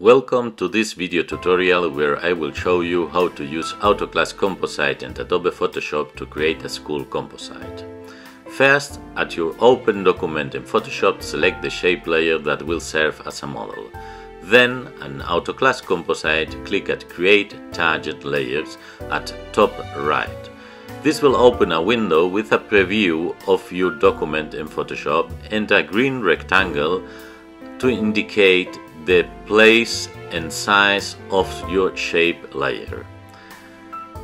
Welcome to this video tutorial where I will show you how to use AutoClass Composite and Adobe Photoshop to create a school composite. First, at your open document in Photoshop, select the shape layer that will serve as a model. Then, an AutoClass Composite, click at Create Target Layers at top right. This will open a window with a preview of your document in Photoshop and a green rectangle to indicate the place and size of your shape layer.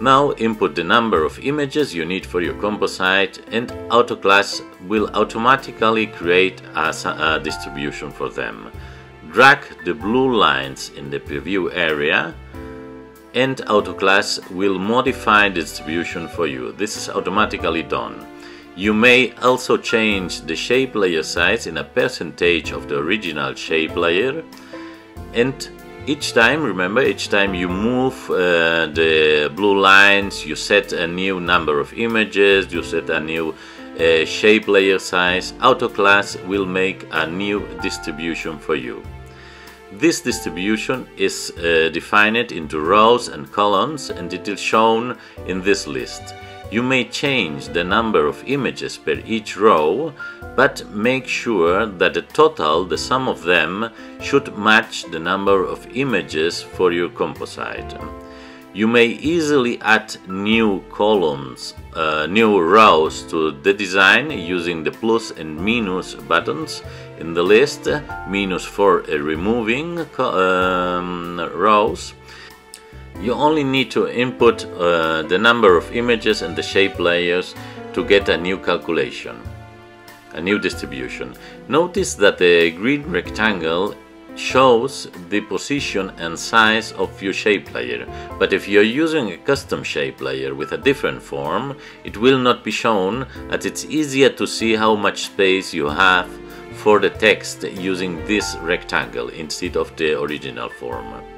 Now input the number of images you need for your composite and AutoClass will automatically create a, a distribution for them. Drag the blue lines in the preview area and AutoClass will modify the distribution for you. This is automatically done. You may also change the shape layer size in a percentage of the original shape layer and each time, remember, each time you move uh, the blue lines, you set a new number of images, you set a new uh, shape layer size, AutoClass will make a new distribution for you. This distribution is uh, defined into rows and columns and it is shown in this list. You may change the number of images per each row, but make sure that the total, the sum of them, should match the number of images for your composite. You may easily add new columns, uh, new rows to the design using the plus and minus buttons in the list, minus for removing um, rows, you only need to input uh, the number of images and the shape layers to get a new calculation, a new distribution. Notice that the green rectangle shows the position and size of your shape layer, but if you're using a custom shape layer with a different form, it will not be shown as it's easier to see how much space you have for the text using this rectangle instead of the original form.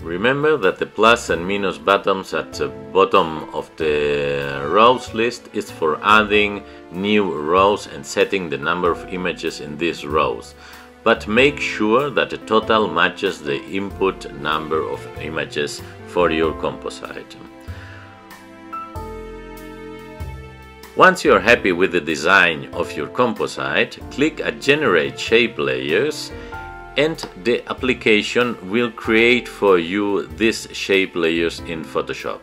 Remember that the plus and minus buttons at the bottom of the rows list is for adding new rows and setting the number of images in these rows. But make sure that the total matches the input number of images for your composite. Once you are happy with the design of your composite, click at Generate Shape Layers and the application will create for you these shape layers in Photoshop.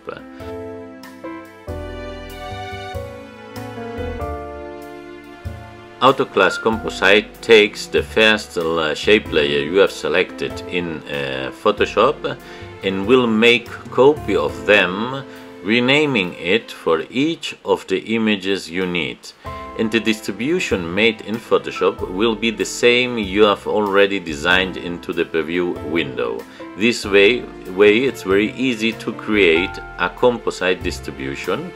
AutoClass Composite takes the first uh, shape layer you have selected in uh, Photoshop and will make copy of them renaming it for each of the images you need and the distribution made in Photoshop will be the same you have already designed into the preview window. This way, way it's very easy to create a composite distribution.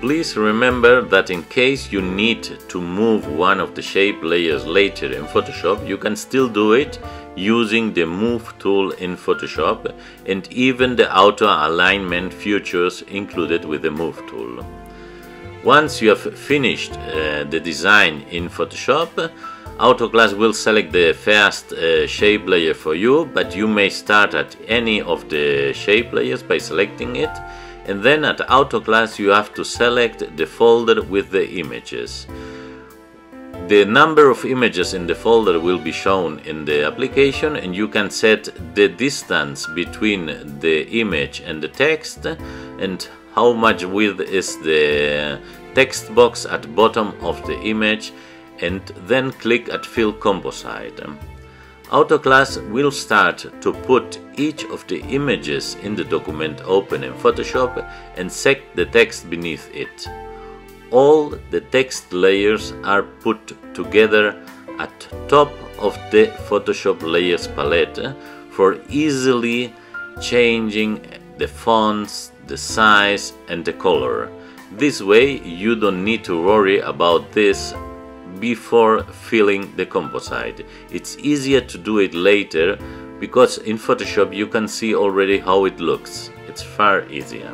Please remember that in case you need to move one of the shape layers later in Photoshop, you can still do it using the Move tool in Photoshop and even the auto alignment features included with the Move tool. Once you have finished uh, the design in Photoshop, AutoClass will select the first uh, shape layer for you, but you may start at any of the shape layers by selecting it, and then at AutoClass you have to select the folder with the images. The number of images in the folder will be shown in the application and you can set the distance between the image and the text and how much width is the text box at bottom of the image and then click at fill composite. AutoClass will start to put each of the images in the document open in Photoshop and set the text beneath it. All the text layers are put together at top of the Photoshop layers palette for easily changing the fonts, the size and the color. This way you don't need to worry about this before filling the composite. It's easier to do it later because in Photoshop you can see already how it looks. It's far easier.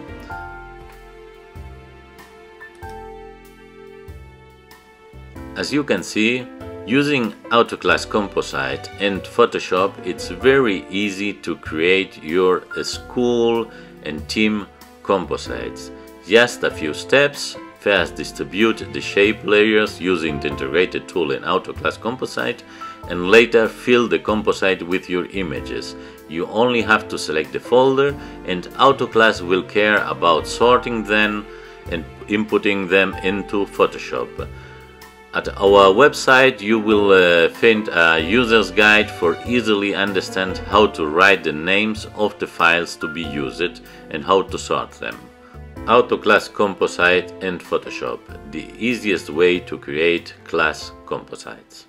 As you can see, Using AutoClass Composite and Photoshop, it's very easy to create your uh, school and team composites. Just a few steps. First, distribute the shape layers using the integrated tool in AutoClass Composite and later fill the composite with your images. You only have to select the folder and AutoClass will care about sorting them and inputting them into Photoshop. At our website you will uh, find a user's guide for easily understand how to write the names of the files to be used and how to sort them. AutoClass Composite and Photoshop, the easiest way to create class composites.